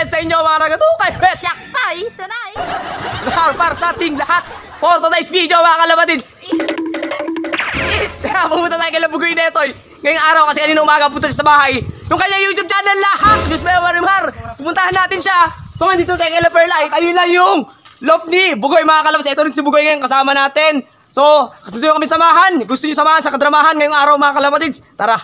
yan sa inyo mga nagatukay. Siyak pa, isa na eh. Para, sa ating lahat. For today's video mga kalabatid. Is, pumunta tayo kay Labugoy Netoy. Ngayong araw kasi kanina umaga punta siya sa bahay. Yung kanya YouTube channel lahat. Diyos may marimar. Pupuntahan natin siya. So nandito tayo kay La Perlite. Ayun lang yung love ni Bugoy mga kalabas. Ito rin si Bugoy ngayon kasama natin. So, gusto nyo kami samahan. Gusto nyo samahan sa kadramahan ngayong araw mga kalabatids. Tara.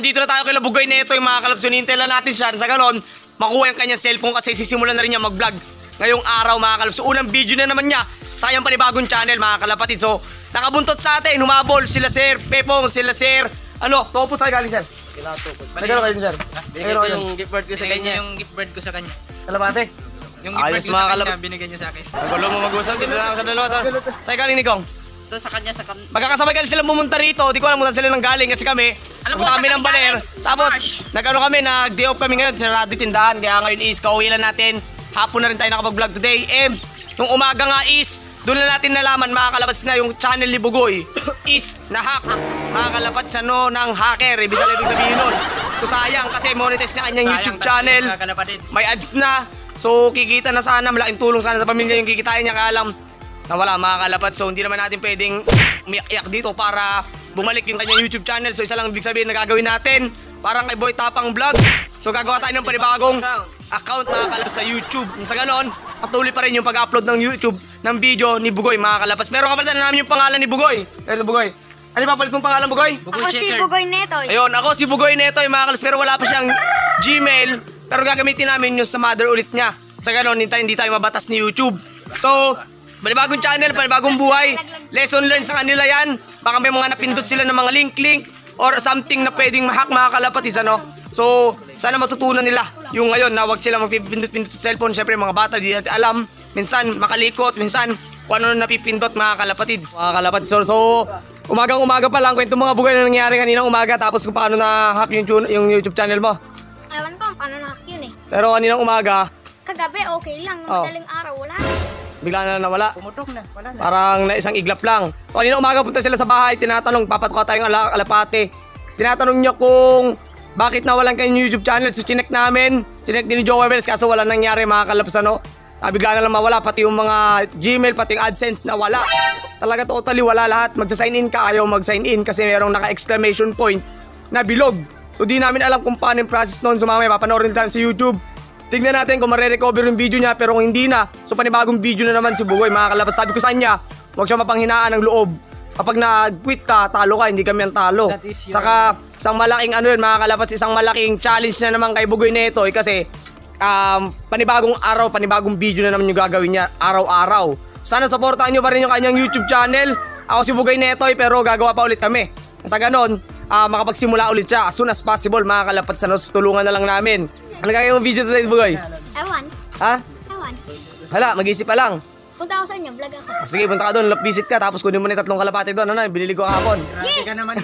Ito, dito na tayo kay Labugoy na ito yung mga kalabs. Hinihintay lang natin siya. Sa ganon, makuha yung kanyang cellphone kasi sisimulan na rin niya mag-vlog ngayong araw mga kalabs. So, unang video na naman niya sa kanyang panibagong channel mga kalapatid. So, nakabuntot sa atin, humabol sila sir, Pepong, sila sir. Ano, topo tayo galing sir. Kilato po. Nagano kayo sir? Binigay ko yung gift card ko sa kanya. yung gift card ko sa kanya. Kalabate. Yung gift card ko sa kanya, binigay niya sa akin. Nagulo mo mag-usap. Dito na sa dalawa sir. Sa'yo galing ni Kong. Ito sa kanya, sa kan... Magkakasabay kasi sila pumunta rito. Di ko alam kung saan sila nang galing kasi kami. Alam mo, kami ng baler. Tapos, nag-ano kami, nag-day off kami ngayon. Sa radio tindahan. Kaya ngayon is, kauwi lang natin. Hapon na rin tayo nakapag-vlog today. Eh, nung umaga nga is, doon na natin nalaman mga kalabas na yung channel ni Bugoy is nahack. Mga kalapats ano ng hacker. Ibig sabihin, ibig sabihin nun. So sayang kasi monetize na kanyang YouTube channel. May ads na. So kikita na sana, malaking tulong sana sa pamilya yung kikitain niya kaya lang na wala mga kalapat. So hindi naman natin pwedeng umiyak dito para bumalik yung kanyang YouTube channel. So isa lang ibig sabihin na gagawin natin. Parang kay Boy Tapang Vlogs. So gagawa tayo ng panibagong account mga kalapas sa YouTube. Sa ganon, patuloy pa rin yung pag-upload ng YouTube ng video ni Bugoy mga kalapas. Pero kapalitan na namin yung pangalan ni Bugoy. Ito Bugoy. Ano yung papalit mong pangalan Bugoy? Ako si Bugoy Netoy. Ayun, ako si Bugoy Neto, yung mga kalas, pero wala pa siyang Gmail. Pero gagamitin namin yung sa mother ulit niya. Sa ganon, hindi tayo, hindi tayo mabatas ni YouTube. So, panibagong channel, panibagong buhay. Lesson learned sa kanila yan. Baka may mga napindot sila ng mga link-link or something na pwedeng mahack mga kalapatids, ano? So, sana matutunan nila yung ngayon na wag sila magpipindot-pindot sa cellphone. Siyempre, mga bata, di natin alam. Minsan, makalikot. Minsan, kung ano na napipindot mga kalapatids. Mga kalapatids. So, so umagang umaga pa lang kwento mga bugay na nangyari kaninang umaga tapos kung paano na-hack yung, yung YouTube channel mo. Ewan ko, paano na-hack yun eh. Pero kaninang umaga, Kagabi, okay lang. Nung Oh. madaling araw, wala. Bigla na nawala. Pumutok na. Wala na. Parang na isang iglap lang. So, kanina umaga punta sila sa bahay, tinatanong, papatuka tayong ala alapate. Tinatanong niya kung bakit nawalan kayo yung YouTube channel. So, chinek namin, chinek din ni Joe Webels, kaso wala nangyari mga kalaps, ano. Ah, bigla na lang mawala, pati yung mga Gmail, pati yung AdSense na wala. Talaga totally wala lahat. Magsa-sign in ka, ayaw mag-sign in kasi merong naka-exclamation point na bilog. So, di namin alam kung paano yung process noon. So, mamaya papanoorin tayo sa YouTube. Tignan natin kung mare-recover yung video niya pero kung hindi na, so panibagong video na naman si Bugoy mga kalabas. Sabi ko sa kanya, huwag siya mapanghinaan ng loob. Kapag nag-quit ka, talo ka, hindi kami ang talo. Your- Saka, isang malaking ano yun mga kalabas, isang malaking challenge na naman kay Bugoy Neto eh, kasi um, panibagong araw, panibagong video na naman yung gagawin niya araw-araw. Sana supportahan nyo pa rin yung kanyang YouTube channel. Ako si Bugay Netoy pero gagawa pa ulit kami. Sa ganon, ah, makapagsimula ulit siya as soon as possible mga kalapat sa tulungan na lang namin. Ano gagawin mo video today, Bugay? Ewan. Ha? Ewan. Hala, mag-isip pa lang. Punta ako sa inyo, vlog ako. Sige, punta ka doon, lap visit ka, tapos kunin mo na yung tatlong kalapate doon. Ano, binili ko kahapon. Grabe ka naman.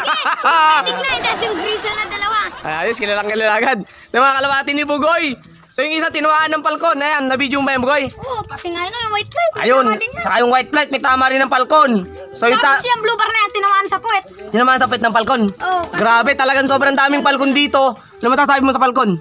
Bigla, tapos yung grisel na dalawa. Ay, ayos, kilalang kilala agad. Ng mga kalapati ni Bugoy. So yung isa, tinuhaan ng palkon. Ayan, na-video mo ba yung Bugoy? Oo, pati nga yun, yung white flag. Ayun, saka yung white flight, may tama rin ng palkon. So yung sa... Tapos yung blue bar na yan, tinamaan sa puwet. Yun naman sa pet ng palkon. Oo, kasi- Grabe, talagang sobrang daming palkon dito. Ano masasabi mo sa palkon?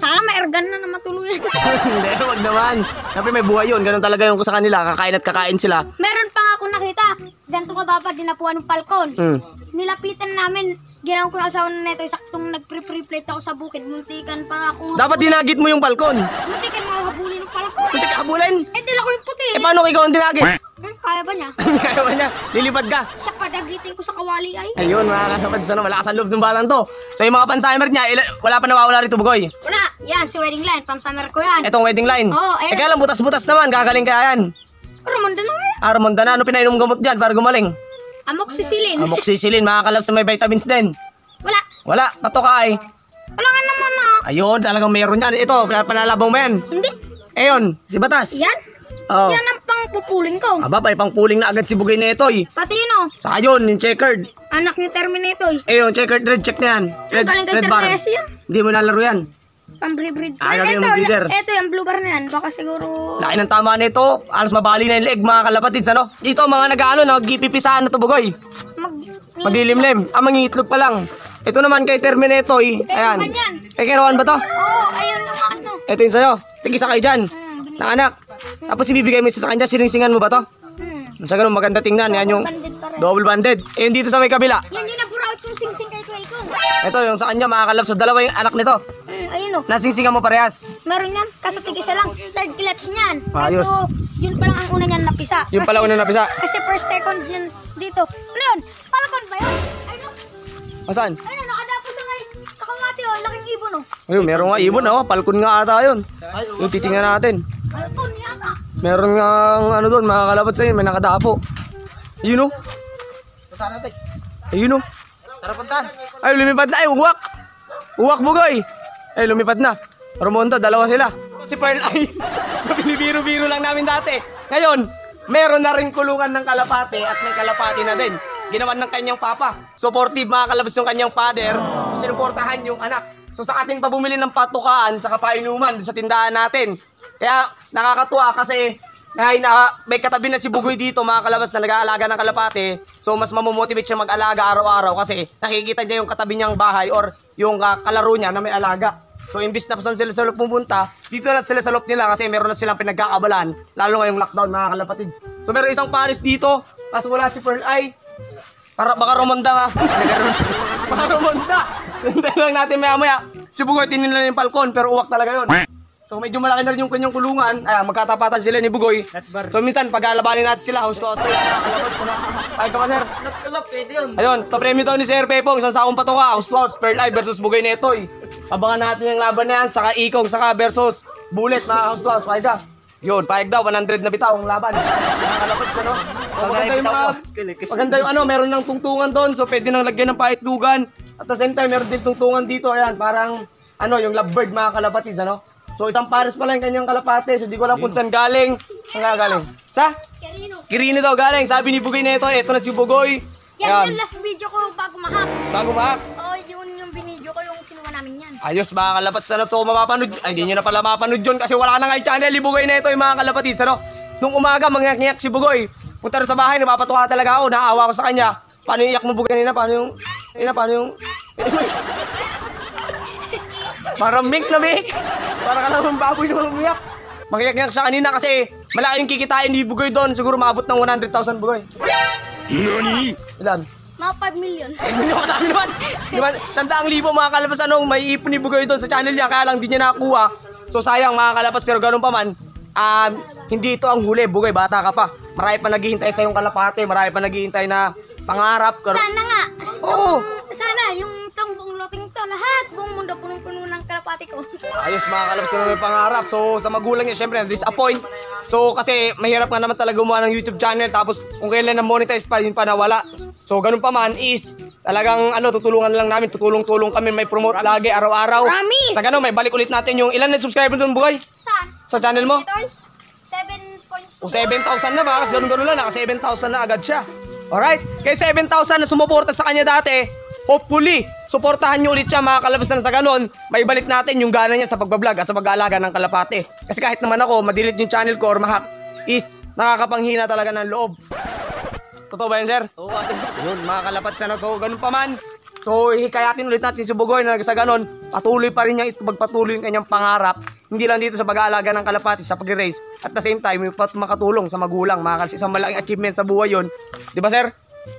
Sana may ergan na na matuluyan. Hindi, wag naman. Siyempre may buhay yun. Ganun talaga yung sa kanila. Kakain at kakain sila. Meron pa nga ako nakita. Ganito ka baba, dinapuan ng palkon. Hmm. Nilapitan namin, ginawa ko yung asawa na neto, saktong nagpre-pre-plate ako sa bukid. Muntikan pa ako. Dapat dinagit mo yung palkon. Muntikan nga habulin ng palkon. Punti ka habulin. Eh, dila ko yung puti. Eh, paano ikaw ang dinagit? Hmm, kaya ba niya? Kaya ba niya? Lilipad ka. Siya padagitin ko sa kawali ay. Ayun, mga kasapad sana. Malakas ang loob ng batang to. So yung mga pansimer niya, ila- wala pa nawawala rito, Bugoy. Wala, yan, si wedding line, pang summer ko yan. Itong wedding line. Oo, eh. Eh, kaya lang, butas-butas naman. Gagaling kaya yan. Ramanda na nga yan. Araw mo na, ano pinainom gamot dyan para gumaling? Amoxicillin. Amoxicillin, mga kalab sa may vitamins din. Wala. Wala, pato ka ay. Wala nga naman ah. Ayun, talagang meron yan. Ito, panalabang mo yan. Hindi. Ayun, si Batas. Yan. Oh. Yan ang pang pupuling ko. Aba, may pang puling na agad si Bugay Netoy. Pati yun oh. Saka yun, yung checkered. Anak ni Terminator. Ayun, checkered red check na yan. Red, galing kay red Sir bar. Messi yan. Hindi mo nalaro yan. pambreed. Ah, gagawin mo breeder. Ito yung blue bar na yan. Baka siguro... Laki ng tama nito. Alas mabali na yung leg mga kalapatids ano. Dito mga nag-ano, nag-ipipisaan na to bugoy. Mag... Maglilimlim. Ah, mangiitlog pa lang. Ito naman kay Terminatoy. Ayan. naman yan. Kay ba to? Oo, ayun yung ano. Ito yung sa'yo. Tigisa kayo dyan. Binigay. Ng anak. Tapos ibibigay mo isa sa kanya, siningsingan mo ba to? Hmm. Sa ganun, maganda tingnan. Yan yung Banded pa rin. double banded. Eh, yung dito sa may kabila. Yan yung naburaot yung sing-sing kay Kuya Ikaw. Ito, yung sa kanya, mga kalapso. Dalawa yung anak nito. Hmm, ayun o. Nasingsingan mo parehas. Meron yan. Kaso tigisa lang. Third clutch niyan. Ayos. Kaso yun pa lang ang una niyan napisa. Yung pala una napisa. Kasi first second niyan dito. Ano yun? Palakon ba yun? Ayun o. Masaan? Ayun o. Nakadapos na ngay. Kakamati o. Laking ibon o. Ayun, meron nga ibon, oh. Palkon nga ata yun. Yung titingnan natin. Meron nga ano doon, mga kalabat sa'yo, may nakadapo. Ayun, oh. Punta natin. Ayun, oh. Tara puntahan. Ay, lumipad na. Ay, uwak. Uwak, bugoy. Ay, lumipad na. Ramonda, dalawa sila. Si Pearl ay binibiro-biro lang namin dati. Ngayon, meron na rin kulungan ng kalapate at may kalapati na din. Ginawan ng kanyang papa. Supportive mga kalabas yung kanyang father. Sinuportahan yung anak. So sa ating pabumili ng patukaan sa kapainuman sa tindahan natin. Kaya nakakatuwa kasi ay na, may katabi na si Bugoy dito mga kalabas na nag-aalaga ng kalapate. So mas mamomotivate siya mag-alaga araw-araw kasi nakikita niya yung katabi niyang bahay or yung ah, kalaro niya na may alaga. So imbis na pasan sila sa loob pumunta, dito na sila sa loob nila kasi meron na silang pinagkakabalan. Lalo ngayong lockdown mga kalapatids. So meron isang pares dito, kaso wala si Pearl Eye. Para, baka rumonda nga. baka rumonda. Hintayin lang natin maya maya. Si Bugoy tinilan yung palkon pero uwak talaga yun. So medyo malaki na rin yung kanyang kulungan. Ay, magkatapatan sila ni Bugoy. So minsan pag alabanin natin sila, host to host. Ay ka ba sir? Lap, pwede yun. Ayun, to premium to ni Sir Pepong, isang sakong patoka, house to house, Pearl Eye versus Bugoy Netoy. Abangan natin yung laban na yan, saka Ikong, saka versus Bullet, mga house to house, paig ka. Yun, paig daw, 100 na bitaw ang laban. Mga kalapits, ano? O, maganda yung mga, maganda yung ano, meron ng tungtungan doon, so pwede nang lagyan ng paitlugan. At the same time, meron din tungtungan dito, ayan, parang, ano, yung lovebird, mga kalapatids, ano? So, isang pares pala yung kanyang kalapate, so di ko alam kung saan galing. Saan nga galing? Sa? Karino. Kirino daw galing, sabi ni Bugoy Neto, eto na si Bugoy. Yan yung last video ko bago mahak. Bago mahak. Oo, yun yung binidyo ko yung kinuha namin yan. Ayos mga kalapats ano, so mapapanood, ay hindi nyo na pala mapanood yun kasi wala na nga yung channel, ibugay na ito yung mga kalapatids ano. Nung umaga, mangyak si Bugoy. Punta rin sa bahay, napapatuka talaga ako, naawa ko sa kanya. Paano yung iyak mo Bugoy kanina? Paano yung, ina, paano yung, Parang mink na mink. Parang ka naman baboy na umiyak. Makiyak-iyak siya kanina kasi malaki yung kikitain ni Bugoy doon. Siguro maabot ng 100,000 Bugoy. Nani? Ilan? Mga 5 million. Eh, hindi naman kami naman. Di ba, sandaang libo mga kalabas anong may ipon ni Bugoy doon sa channel niya, kaya lang di niya nakuha. So sayang mga kalabas, pero ganun pa man, um, hindi ito ang huli, Bugoy, bata ka pa. Marami pa naghihintay sa yung kalapate, marami pa naghihintay na pangarap. Kar- Sana nga. Oo. Itong- sana yung itong buong loting to, lahat, buong mundo punong-puno ng kalapati ko. Ayos mga kalabas na may pangarap. So sa magulang niya, syempre, na-disappoint. So kasi mahirap nga naman talaga gumawa ng YouTube channel, tapos kung kailan na monetize pa, yun pa nawala. So ganun pa man is, talagang ano, tutulungan lang namin, tutulong-tulong kami, may promote lagi, araw-araw. Promise. Sa ganun, may balik ulit natin yung ilan na subscribers doon, Bugoy? Saan? Sa channel mo? Ito, 7.2. O 7,000 na ba? Kasi ganun-ganun lang, naka 7,000 na agad siya. Alright? Kaya 7,000 na sumuporta sa kanya dati, hopefully, suportahan nyo ulit siya mga kalabas na sa ganun, may balik natin yung gana niya sa pagbablog at sa pag-aalaga ng kalapate. Kasi kahit naman ako, madilit yung channel ko or mahak, is nakakapanghina talaga ng loob. Totoo ba yan, sir? Oo, kasi. Yun, mga kalapat sana. So, ganun pa man. So, hikayatin ulit natin si Bugoy na sa ganun, patuloy pa rin niya ito magpatuloy yung kanyang pangarap. Hindi lang dito sa pag-aalaga ng kalapati, sa pag-race. At the same time, pat- makatulong sa magulang. Mga kasi isang malaking achievement sa buhay yun. Di ba, sir?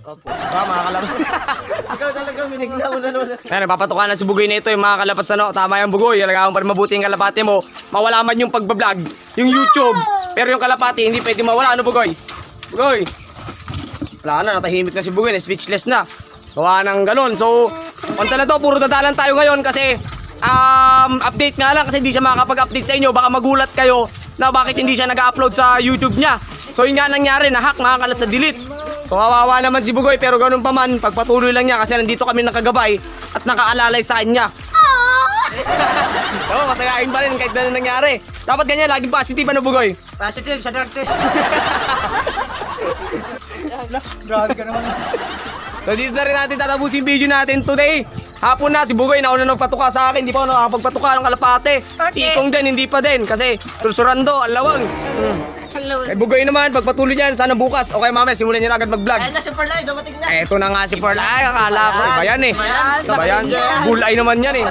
Opo. Diba, mga kalapat? Ikaw talaga, minigla mo na naman. Ayan, napapatukan na si Bugoy nito yung mga kalapat sa no. Tama yung Bugoy, alagaan mo pa rin mabuti yung kalapati mo. Mawala man yung pagbablog, yung YouTube. Pero yung kalapati, hindi pwede mawala. Ano, Bugoy? Bugoy! Wala na, natahimik na si Bugoy, na speechless na. Gawa ng ganun. So, konta na to, puro dadalan tayo ngayon kasi um, update nga lang kasi hindi siya makakapag-update sa inyo. Baka magulat kayo na bakit hindi siya nag-upload sa YouTube niya. So, yun nga nangyari, nahack mga kalat sa delete. So, kawawa naman si Bugoy pero ganun pa man, pagpatuloy lang niya kasi nandito kami nakagabay at nakaalalay sa kanya. Oo, masayain pa rin kahit na nangyari. Dapat ganyan, laging positive ano Bugoy. Positive sa drug test. Grabe ka naman. So dito na rin natin tatapusin video natin today. Hapon na, si Bugoy nauna nagpatuka sa akin, hindi pa ako nakakapagpatuka ng kalapate. Si Okay. Ikong din, hindi pa din, kasi tursurando, ang lawang. Mm. Hello. Kay Bugoy naman, pagpatuloy niyan, sana bukas. Okay, mamaya, simulan niyo na agad mag-vlog. Ayun na si Perlay, dumating na. Eto na nga si Pearl. Ay, akala ko. Iba yan eh. Ayan. Iba yan. Ayan. Bulay naman yan eh.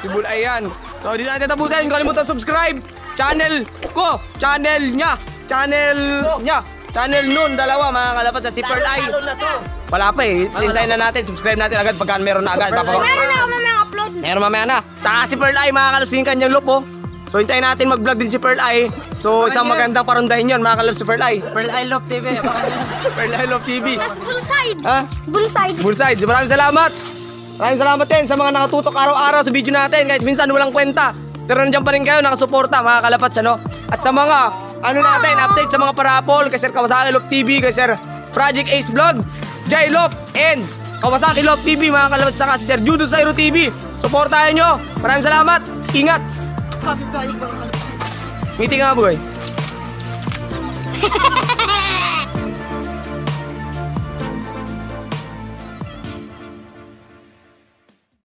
Si Bulay yan. So, dito natin tapusin. Kalimutan subscribe. Channel ko. Channel niya. Channel niya. Channel nun. Dalawa mga kalapat sa si Pearl Eye. Talo na to. Wala pa eh. Hintayin na natin. Subscribe natin agad pagka meron na agad. Meron na ako mamaya upload. Meron mamaya na. Saka si Pearl Eye mga kalabs yung kanyang loop oh. So hintayin natin mag-vlog din si Pearl Eye. So isang magandang parundahin yun mga kalabs si Pearl Eye. Pearl I Love TV. Pearl Eye Love TV. Tapos bullside. Ha? Bullside. Bullside. Maraming salamat. Maraming salamat din sa mga nakatutok araw-araw sa video natin kahit minsan walang kwenta. Pero nandiyan pa rin kayo nakasuporta mga kalapats ano. At sa mga ano natin, update sa mga parapol kay Sir Kawasaki Lop TV, kay Sir Project Ace Vlog, Jai Lop, and Kawasaki Lop TV mga kalapats saka si Sir Judo Sairo TV. Suportahan nyo. Maraming salamat. Ingat. Ngiti nga boy.